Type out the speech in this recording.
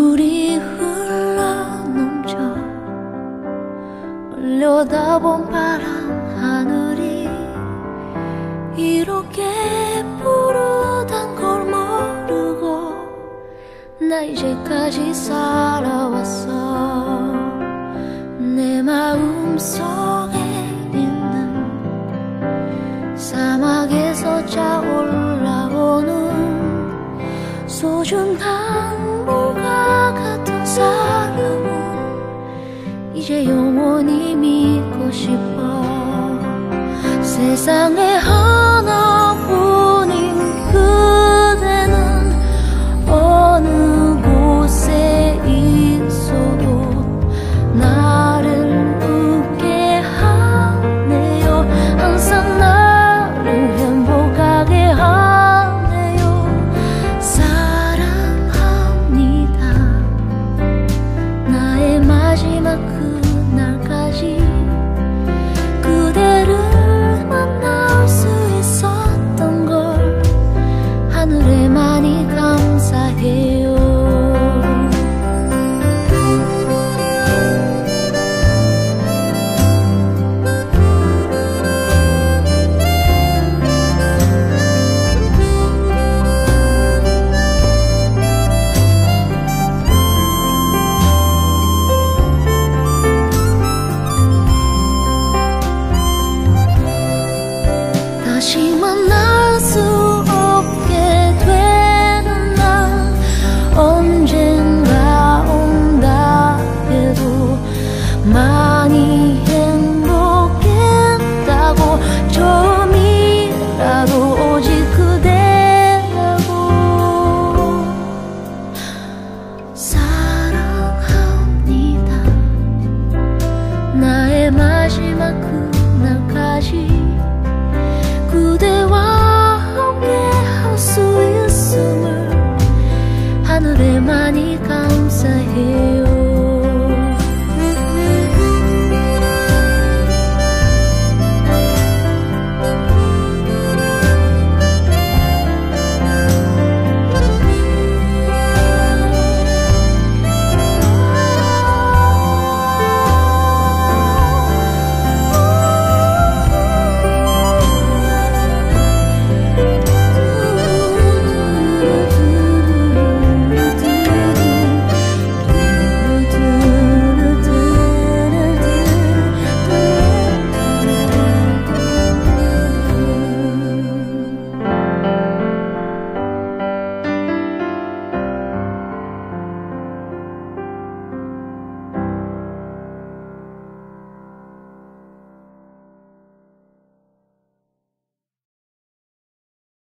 물이 흘러 넘쳐 올려다본 바람 하늘이 이렇게 푸르단 걸 모르고 나 이제까지 살아왔어. 내 마음 속에 있는 사막에서 차올라오는 소중한 이제 영원히 믿고 싶어 세상에 श्रीवा